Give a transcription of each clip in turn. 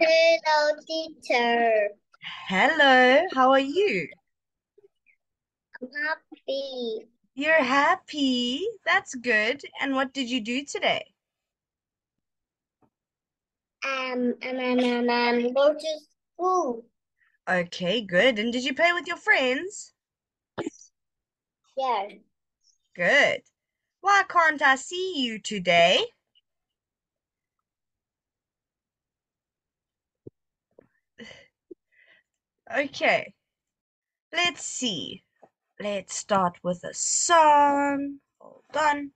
Hello, teacher. Hello, how are you? I'm happy. You're happy. That's good. And what did you do today? Um, um, um, um, um, go to school. Okay, good. And did you play with your friends? Yes. Good. Why can't I see you today? Okay, let's see. Let's start with a song. Hold on.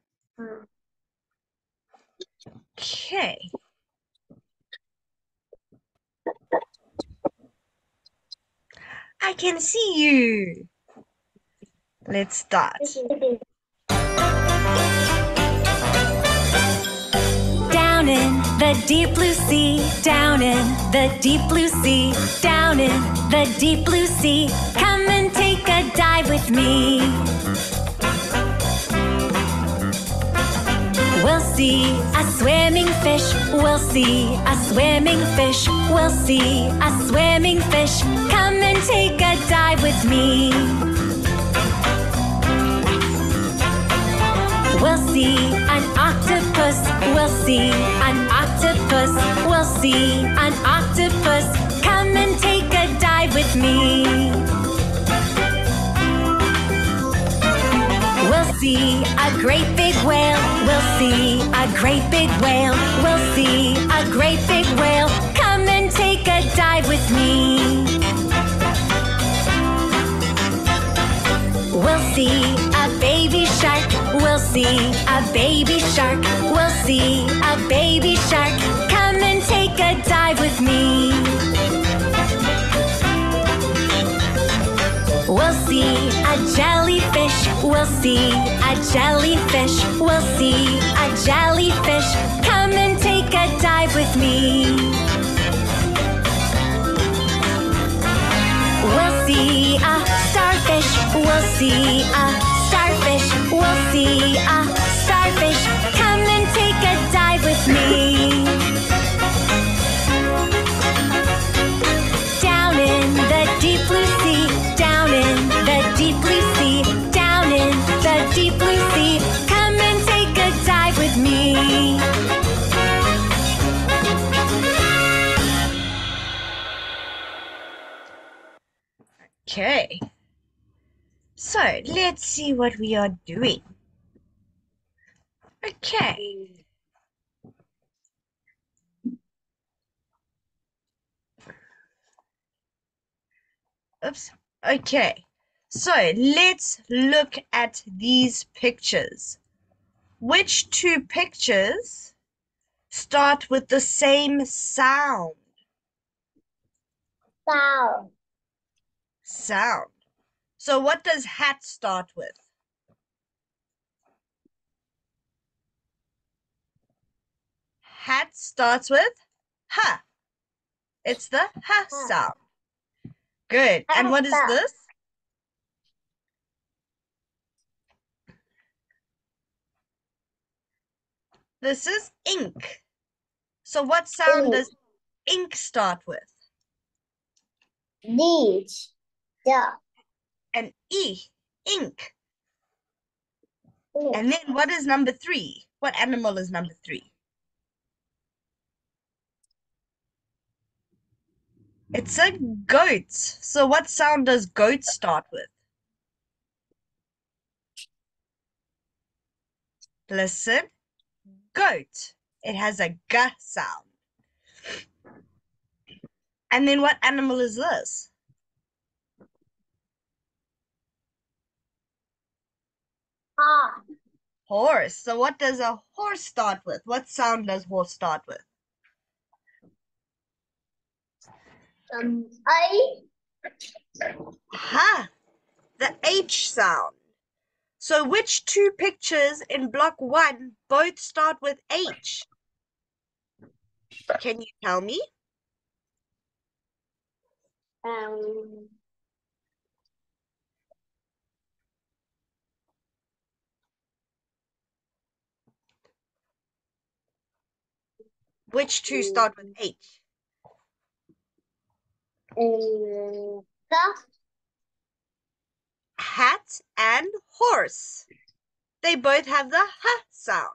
Okay. I can see you. Let's start. Down in the deep blue sea, down in the deep blue sea, down in the deep blue sea. Come and take a dive with me. We'll see a swimming fish, we'll see a swimming fish, we'll see a swimming fish. Come and take a dive with me. We'll see an octopus. We'll see an octopus. We'll see an octopus. Come and take a dive with me. We'll see a great big whale. We'll see a great big whale. We'll see a great big whale. Come and take a dive with me. We'll see baby shark. We'll see a baby shark. We'll see a baby shark. Come and take a dive with me. We'll see a jellyfish. We'll see a jellyfish. We'll see a jellyfish. Come and take a dive with me. We'll see a starfish. We'll see a starfish. We'll see a starfish. Come and take a dive with me. Down in the deep blue sea. Down in the deep blue sea. Down in the deep blue sea. Come and take a dive with me. Okay. So let's see what we are doing. Okay. Oops. Okay. So let's look at these pictures. Which two pictures start with the same sound? Sound. Sound. So what does hat start with? Hat starts with ha. It's the ha sound. Good. And what is this? This is ink. So what sound does ink start with? Beach. The. An E, ink. And then what is number three? What animal is number three? It's a goat. So what sound does goat start with? Listen. Goat. It has a g sound. And then what animal is this? Ha. Horse. So what does a horse start with? What sound does horse start with? Um, I. Ha! The H sound. So which two pictures in block one both start with H? Can you tell me? Um. Which two start with H? Um. Hat and horse. They both have the h sound.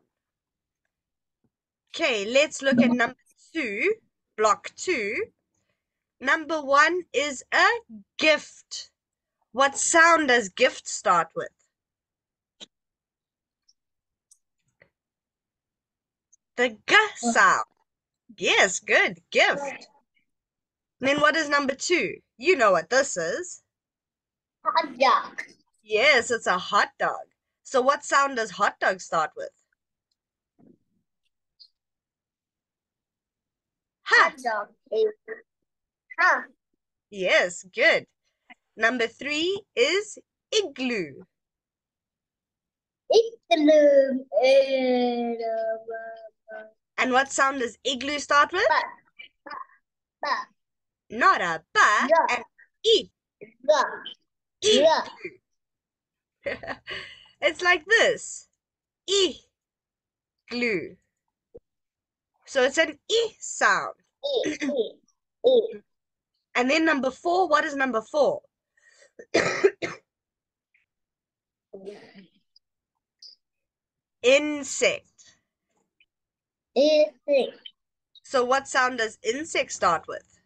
Okay, let's look at number two, block two. Number one is a gift. What sound does gift start with? The g sound. Yes, good. Gift. Then what is number two? You know what this is. Hot dog. Yes, it's a hot dog. So what sound does hot dog start with? Ha. Hot dog huh. Yes, good. Number three is igloo. Igloo. And what sound does igloo start with? ba, Not a ba, Yeah. an e. ba, Yeah. Igloo. it's like this. E. Glue. So it's an e sound. e, e, e. And then number four, what is number four? Insect. Insect. So what sound does insect start with?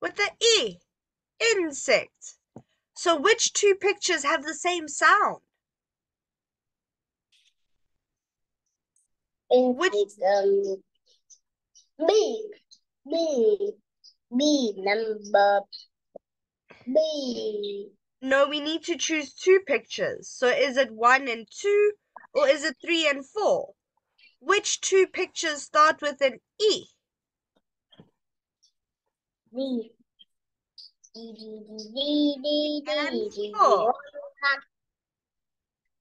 With the E. Insect. So which two pictures have the same sound? Which- Insect. Um, B. B. B number B. No, we need to choose two pictures. So is it one and two or is it three and four? Which two pictures start with an E? D And D D. four.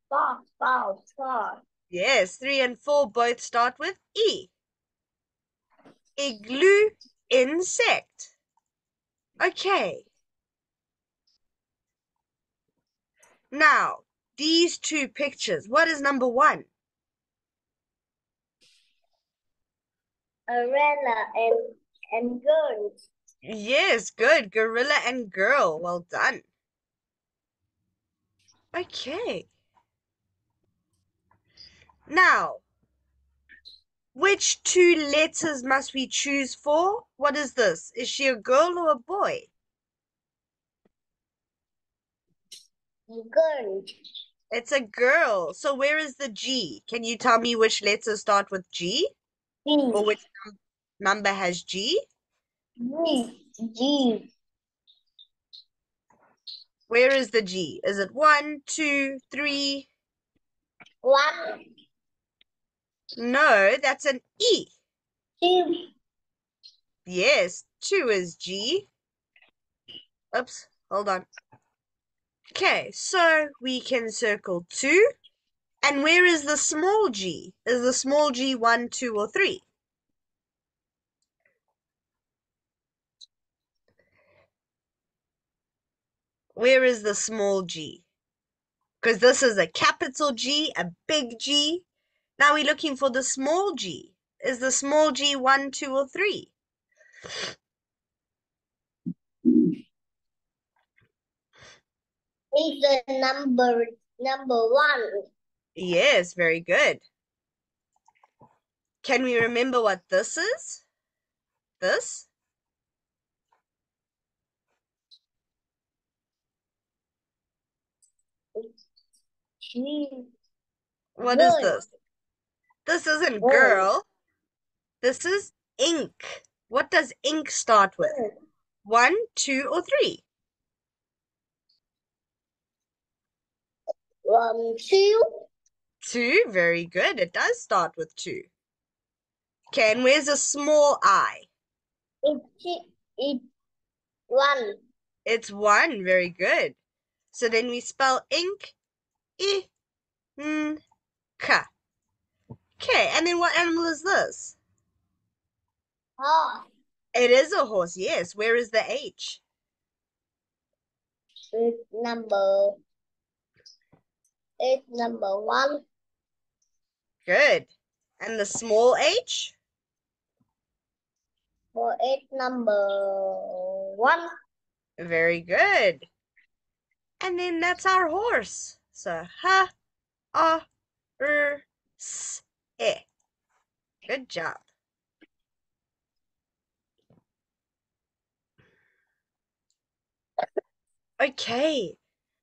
Four, four, four. Yes, three and four both start with E. Igloo, insect. Okay. Now, these two pictures, what is number one? Umbrella and and girls. Yes, good. Gorilla and girl. Well done. Okay. Now, which two letters must we choose for? What is this? Is she a girl or a boy? Girls. It's a girl. So where is the G? Can you tell me which letters start with G? Or which number has G? G. G. Where is the G? Is it one, two, three? One. No, that's an E. Two. Yes, two is G. Oops, hold on. Okay, so we can circle two. And where is the small g? Is the small g one, two, or three? Where is the small g? Because this is a capital G, a big G. Now we're looking for the small g. Is the small g one, two, or three? Is the number number one. Yes, very good. Can we remember what this is? This? What is this? This isn't girl. This is ink. What does ink start with? One, two, or three? Um, two. Two, very good. It does start with two. Okay, and where's a small I? It's it one. It's one, very good. So then we spell ink, I, N, K. Okay, and then what animal is this? Oh, It is a horse, yes. Where is the H? it's number. It's number one. Good. And the small h? For it number one. Very good. And then that's our horse. So ha, ah, er, s, e. Good job. Okay.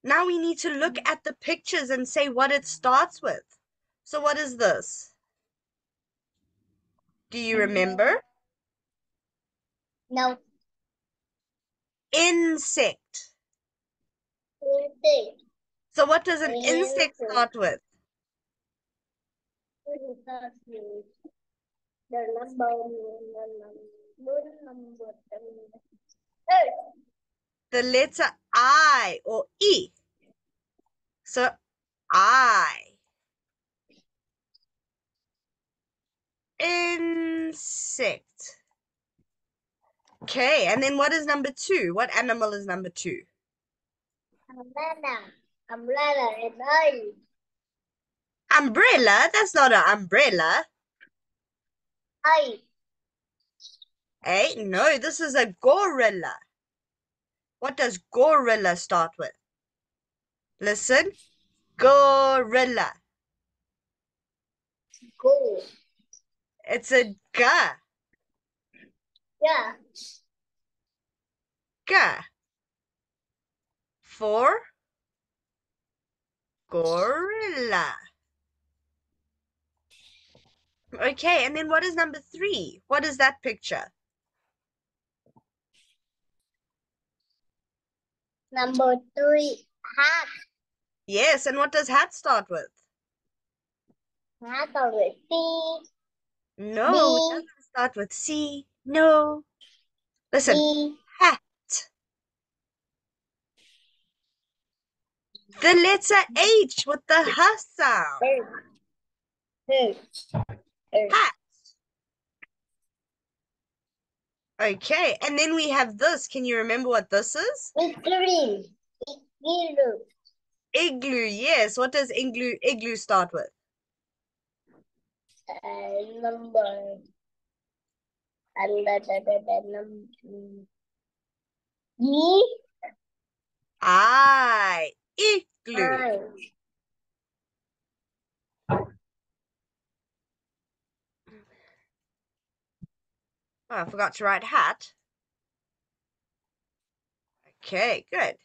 Now we need to look at the pictures and say what it starts with. So what is this? Do you remember? No. Insect. Insect. So what does an insect start with? The number number number Hey. The letter I or E. So I. Insect. Okay, and then what is number two? What animal is number two? Umbrella. Umbrella ơi. Umbrella? That's not an umbrella. Ơi. Hey, No, this is a gorilla. What does gorilla start with? Listen. Gorilla. Go. It's a G. Yeah. G. For gorilla. Okay, and then what is number three? What is that picture? Number three. Hat. Yes, and what does hat start with? Hat or with C. No, it doesn't start with C. No. Listen, E. hat. The letter H with the H sound. Hey. Hey. Hat. Okay, and then we have this. Can you remember what this is? It's Igloo. Igloo. Yes. What does igloo igloo start with? Uh, number. And the number. E. I. Igloo. I. Oh, I forgot to write hat. Okay, good.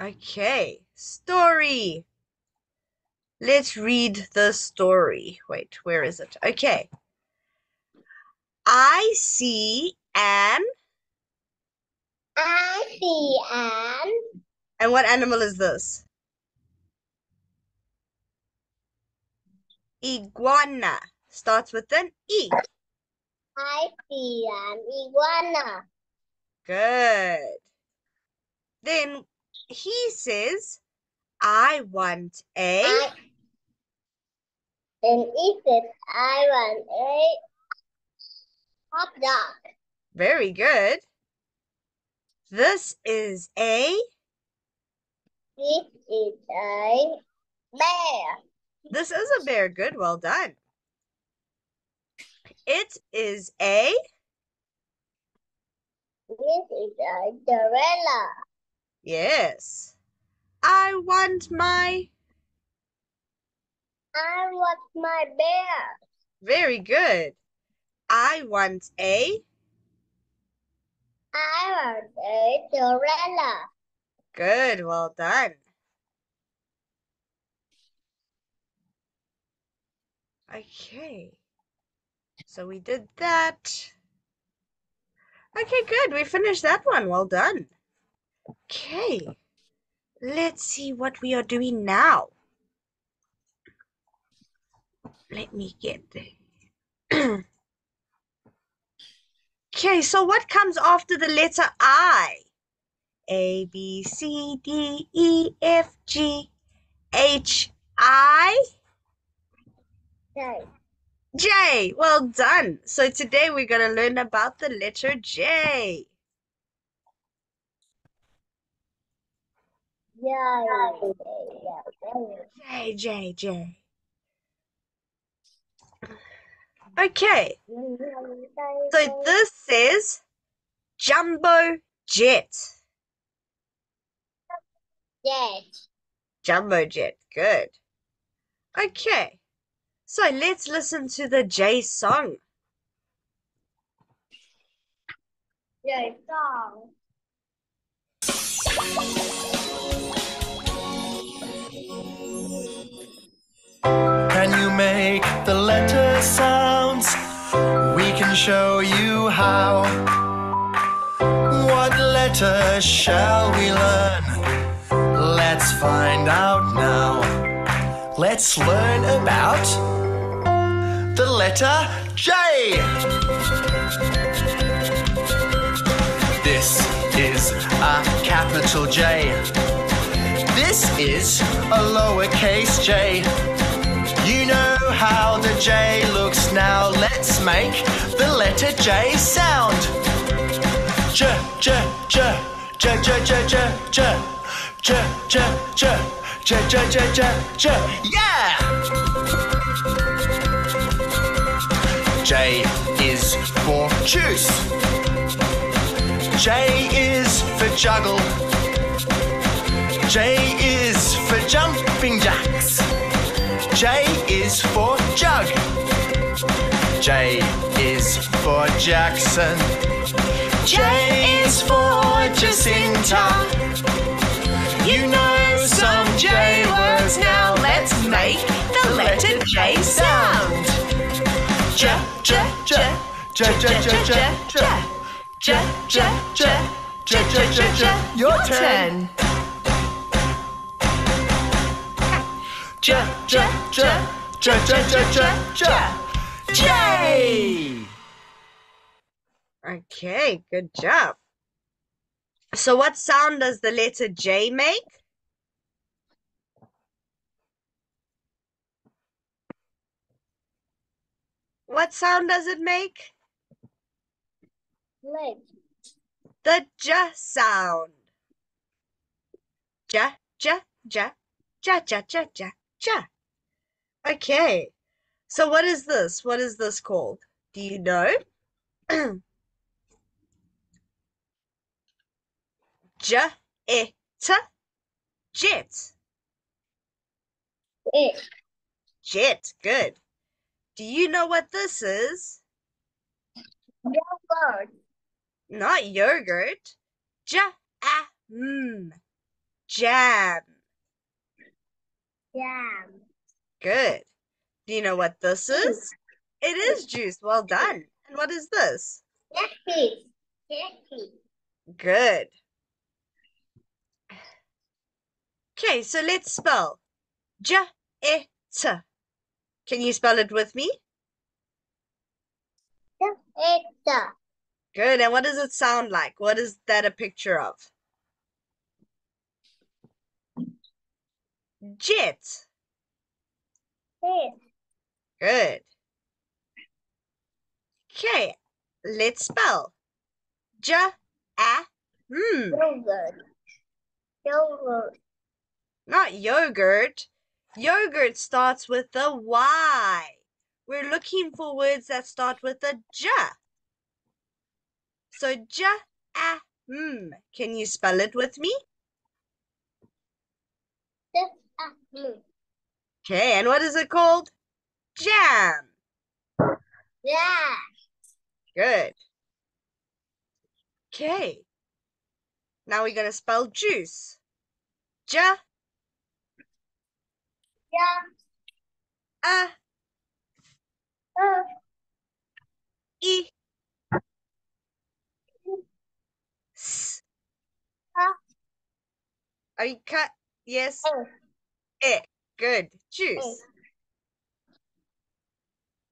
Okay, story. Let's read the story. Wait, where is it? Okay. I see an, I see an and what animal is this? Iguana. Starts with an E. I see an iguana. Good. Then he says, I want a. I, then it says I want a hot dog. Very good. This is a. This is a bear. This is a bear. Good. Well done. It is a. This is a gorilla. Yes. I want my. I want my bear. Very good. I want a. I want a gorilla. Good. Well done. Okay. So we did that. Okay, good. We finished that one. Well done. Okay. Let's see what we are doing now. Let me get there. okay, so what comes after the letter I? A, B, C, D, E, F, G, H, I, J. Well done. So today we're going to learn about the letter J. Yeah. J, J, J. Okay, so this says jumbo jet. Jet. Jumbo jet. Good. Okay, so let's listen to the J song. Jet song. Can you make the letter sounds? We can show you how. What letter shall we learn? Let's find out now. Let's learn about the letter J. This is a capital J. This is a lowercase j. You know how the J looks now. Let's make the letter J sound. J, J, J, J, J, J, J, J, J, J, J, J, J, J, J, J. Yeah! J is for juice. J is for juggle. J is for jumping jacks. J is for jug. J is for Jackson. J is for Jacinta. You know some J words now. Let's make the letter J sound. J, J, J, J, J, J, J, J, J, J, J, J, J, J, J. Your turn. J, J, J, J, J, J, J, J, J. Okay, good job. So what sound does the letter J make? What sound does it make? Leg. The J sound. J, J, J, J, J, J, J, J. Okay. So what is this? What is this called? Do you know? J, E, T, jet. It. Jet, good. Do you know what this is? Yogurt. Not yogurt. J, A, M. Jam. Jam. Good. Do you know what this is? It is juice. Well done. And what is this? Jackie. Jackie. Good. Okay, so let's spell. J, E, T. Can you spell it with me? Good. And what does it sound like? What is that a picture of? Jet. It. Good. Okay, let's spell. J, A, M. Yogurt. Yogurt. Not yogurt. Yogurt starts with a Y. We're looking for words that start with a J. So J, A, M. Can you spell it with me? Apple. Okay, and what is it called? Jam. Yeah. Good. Okay. Now we're going to spell juice. J, A, Uh, E, S. Are you cut? Yes. Eh. Good. Juice.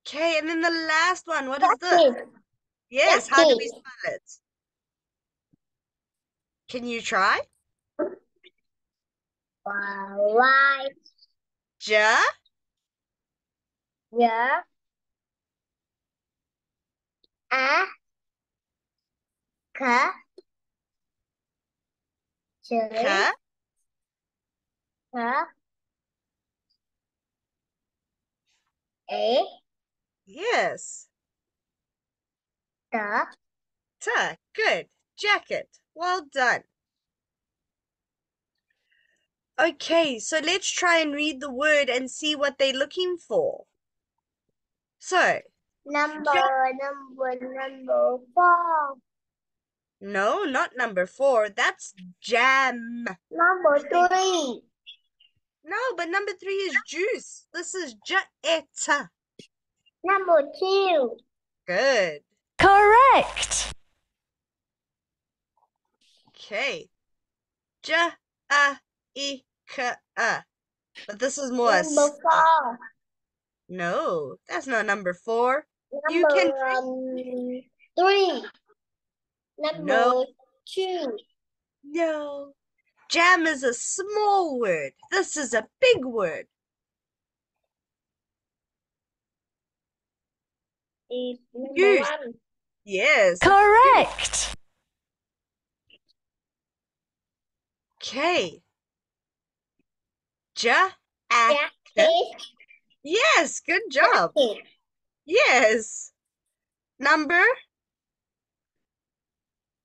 Okay, and then the last one. What is this? Yes, how do we spell it? Can you try? Y. J, Yeah. A. K. J. K, K. A. Yes. The Ta. Good. Jacket. Well done. Okay, so let's try and read the word and see what they're looking for. So, number, number, number four. no, not number four. That's jam. Number three. No, but number three is juice. This is jaeta. Number two. Good. Correct. Okay. Ja a i ka a. But this is more Number four. No, that's not number four. Number You can um, three. Number No. two. No. Jam is a small word. This is a big word. Is number one. Yes. Correct. Okay. Ja. Jacket. Yes, good job. Jacket. Yes. Number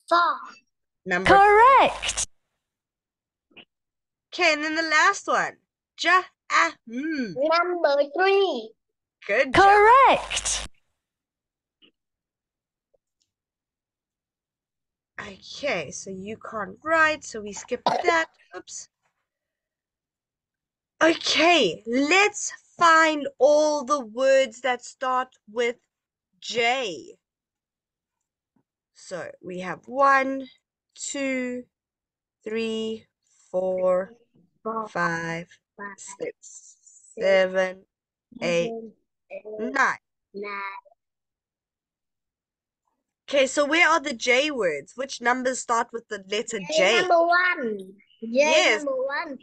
Four. number. Correct. Okay, and then the last one. Ja a. Mm. Number three. Good job. Correct. Okay, so you can't write, so we skip that. Oops. Okay, let's find all the words that start with J. So we have one, two, three, four, five, six, seven, eight, seven, eight, nine. nine. Okay, so where are the J words? Which numbers start with the letter J J? Number one. J Yes. number one.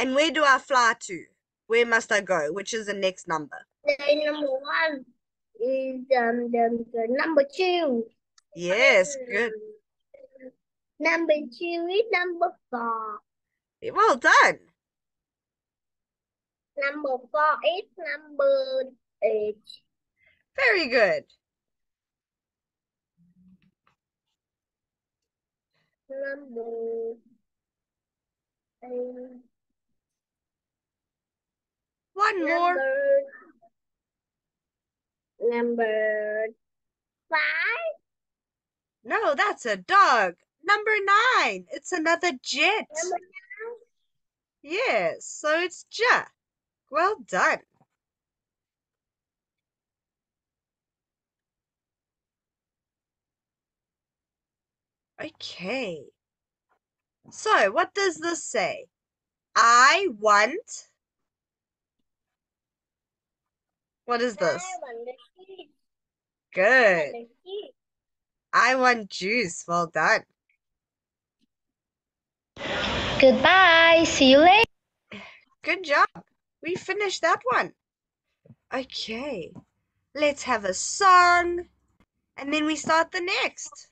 And where do I fly to? Where must I go? Which is the next number? J number one is um the, the number two. Yes, good. Number two is number four. Well done. Number four is number eight. Very good. Number eight. One more. Number number five. No, that's a dog. Number nine. It's another jet. Number Yes, so it's ja. Well done. Okay. So, what does this say? I want. What is this? I want the sheep. I Good. want the sheep. I want juice. Well done. Goodbye. See you later. Good job. We finished that one. Okay. Let's have a song. And then we start the next.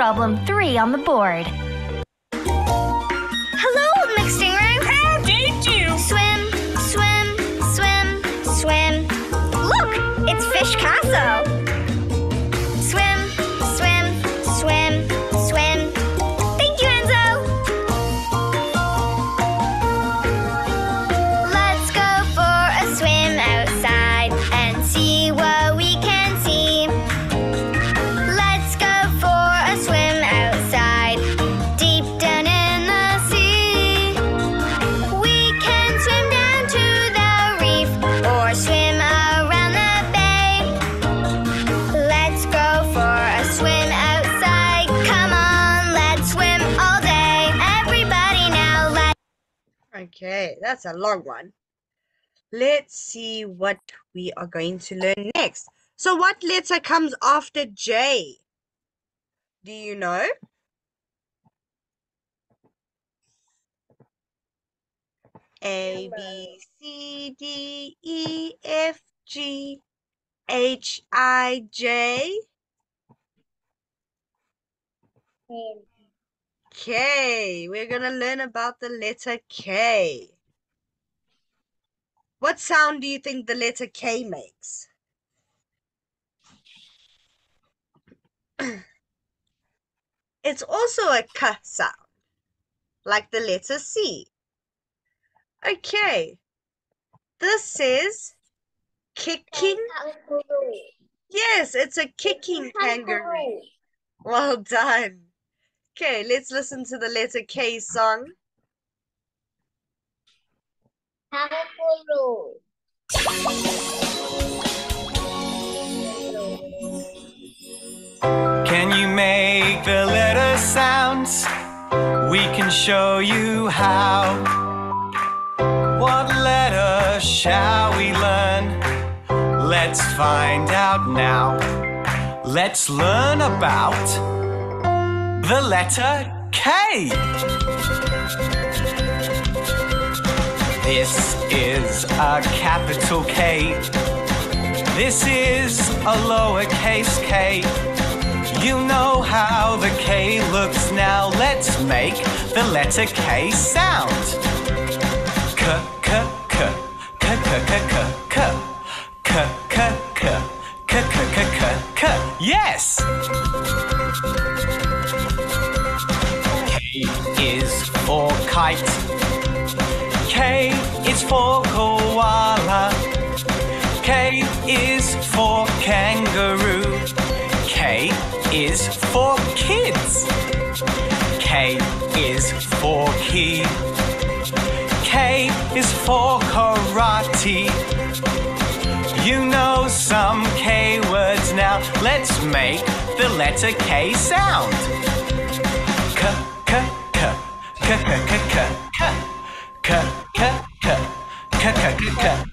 Problem three on the board? Okay, that's a long one. Let's see what we are going to learn next. So, what letter comes after J? Do you know? A, B, C, D, E, F, G, H, I, J. K. We're going to learn about the letter K. What sound do you think the letter K makes? It's also a K sound, like the letter C. Okay. This is kicking. Yes, it's a kicking kangaroo. Well done. Okay, let's listen to the letter K song. Can you make the letter sounds? We can show you how. What letter shall we learn? Let's find out now. Let's learn about the letter K. This is a capital K. This is a lowercase k. You know how the K looks now. Let's make the letter K sound. K, K, K, K, K, K, K, K, K, K, K, K, K, K, K, K. Yes! For kite. K is for koala. K is for kangaroo. K is for kids. K is for key. K is for karate. You know some K words now. Let's make the letter K sound.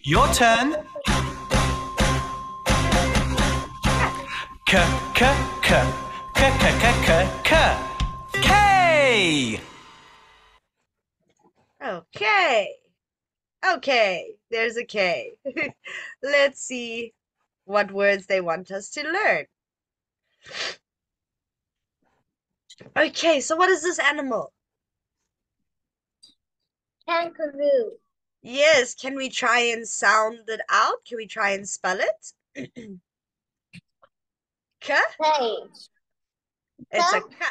Your turn. K, K, K, K, K, K, K, K. K! Okay. Okay, there's a K. Let's see what words they want us to learn. Okay, so what is this animal? Kangaroo. Yes, can we try and sound it out? Can we try and spell it? K? Page. It's a Ka? K.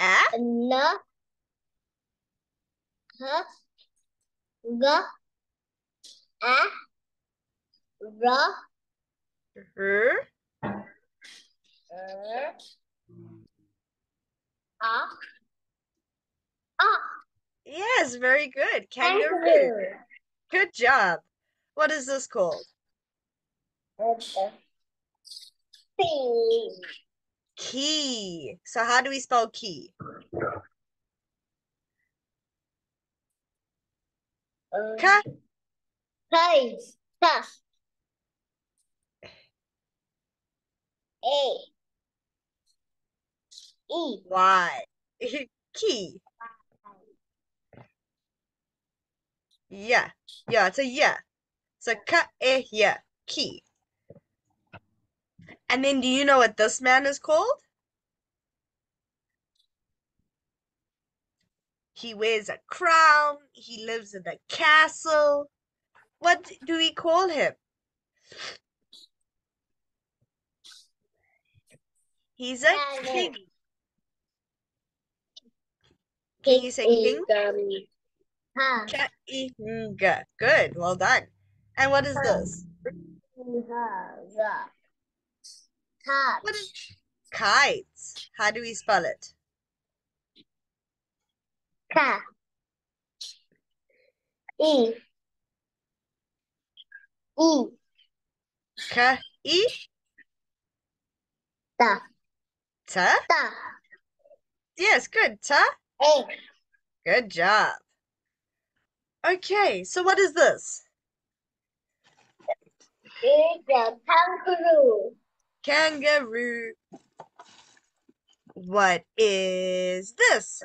A? N. H. G. A. R. R? Er. A. A. Yes, very good. Kangaroo. Kangaroo. Good job. What is this called? C. Key. So how do we spell key? K? Page. K. A. E. Y. Key. Yeah. Yeah, it's a yeah. So ka eh yeah. Key. And then do you know what this man is called? He wears a crown. He lives in a castle. What do we call him? He's a King. King. Can you say king? is, ha, Kainga. Good, well done. And what is this? ha, What is kites? How do we spell it? ka. E. E. Ka i Ta. ta. Ta. Yes, good. Ta. E. Good job. Okay, so what is this? Is a kangaroo. Kangaroo. What is this?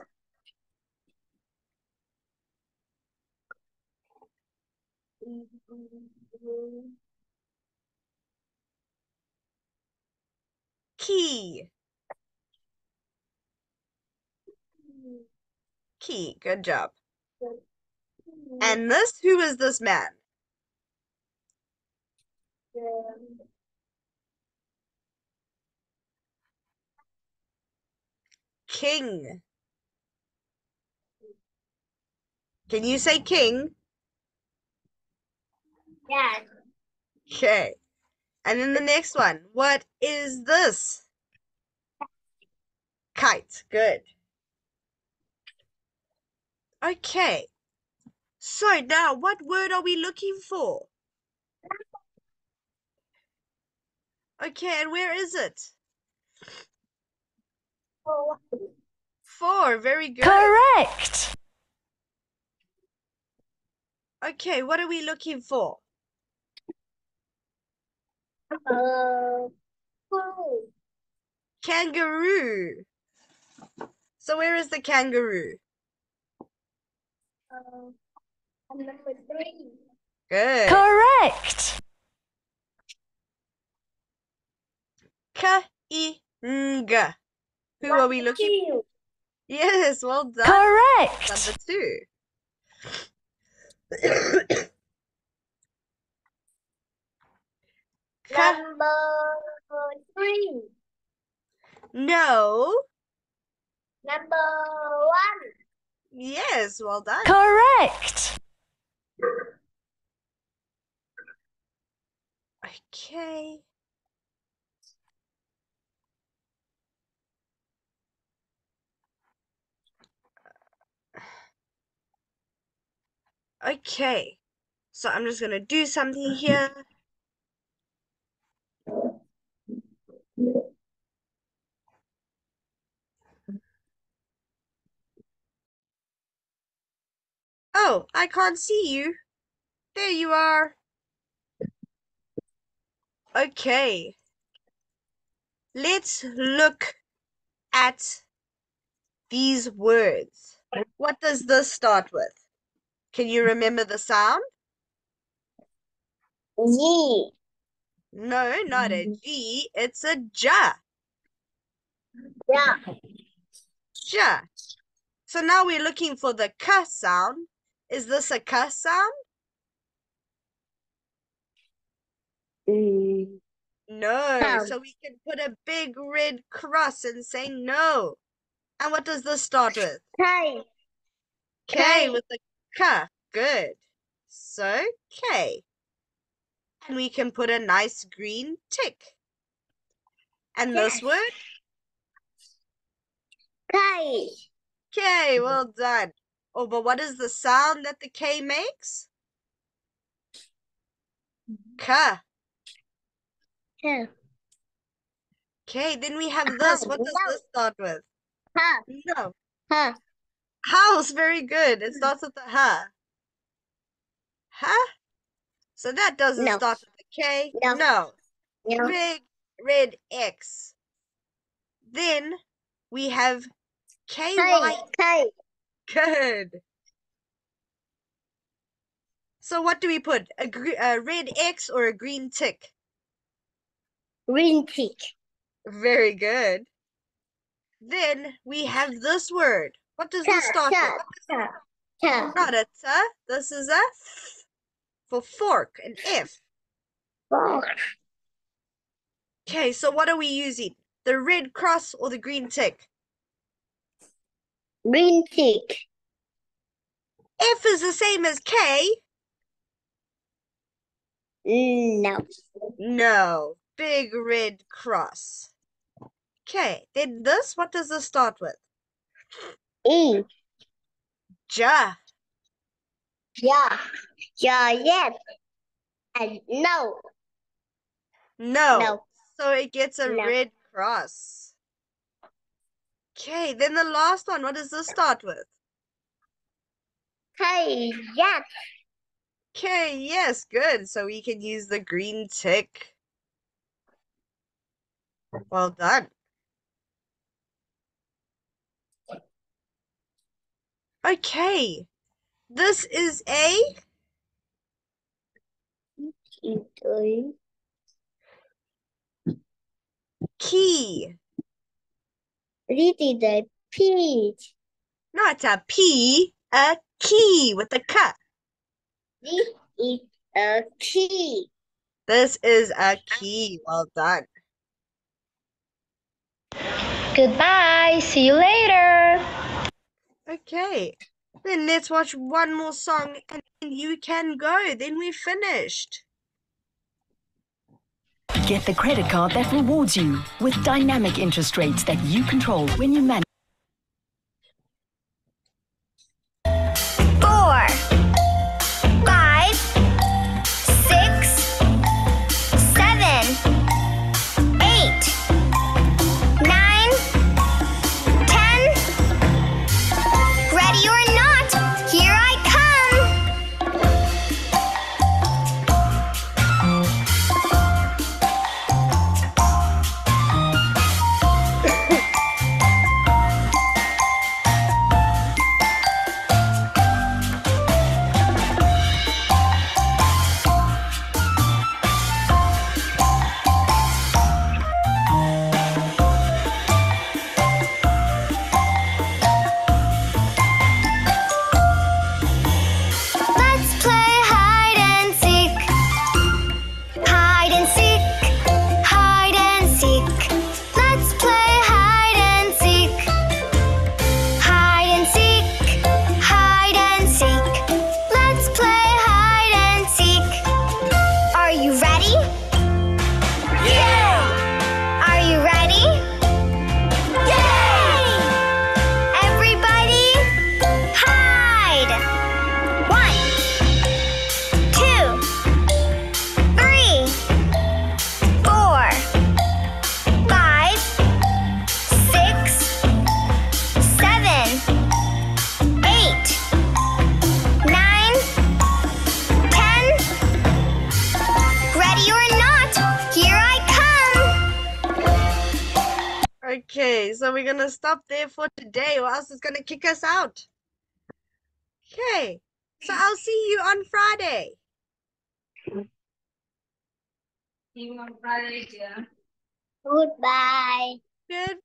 Key. Key. Good job. And this, who is this man? King. Can you say king? Yes. Okay. And then the next one. What is this? Kite. Good. Okay. So now, what word are we looking for? Okay, and where is it? Four. Four, Very good. Correct. Okay, what are we looking for? uh. Kangaroo. So where is the kangaroo? Uh, number three. Good. Correct. Ka-i-nga. Who are we looking Two. Yes, well done. Correct. Number two. Number three. no. Number one. Yes, well done. Correct. Okay. Okay. So I'm just gonna do something here. Oh, I can't see you. There you are. Okay. Let's look at these words. What does this start with? Can you remember the sound? G. No, not a G. It's a J. ja. Yeah. Ja. So now we're looking for the k sound. Is this a k sound? Mm. No. So we can put a big red cross and say no. And what does this start with? K. K K. with the K. Good. So K. And we can put a nice green tick. And this Yes. word? K. K. Well done. Oh, but what is the sound that the K makes? Mm-hmm. K. K. Okay, then we have uh-huh. this. What does this start with? Ha. No. Ha. House. Very good. It starts with the ha. Ha? So that doesn't No. start with the K. No. No. No. Big red X. Then we have K. KY. K. Good. So what do we put? A, a red X or a green tick? Green tick. Very good. Then we have this word. What does this start ta, with? Not a t. This is a f for fork, an F. Fork. Okay, so what are we using? The red cross or the green tick? Green tick. F is the same as K. No. No, big red cross. Okay, then this, what does this start with? E. Ja. Yeah. Yeah, yes. And no. No. No. So it gets a No. red cross. Okay, then the last one, what does this start with? Hey, yes. Okay, yes, good. So we can use the green tick. Well done. Okay, this is a key. This is a peach. Not a P, a key with a K. This is a key. This is a key. Well done. Goodbye. See you later. Okay, then let's watch one more song and then you can go. Then we're finished. Get the credit card that rewards you with dynamic interest rates that you control when you manage. Stop there for today, or else it's gonna kick us out. Okay, so I'll see you on Friday. See you on Friday, dear. Goodbye. Good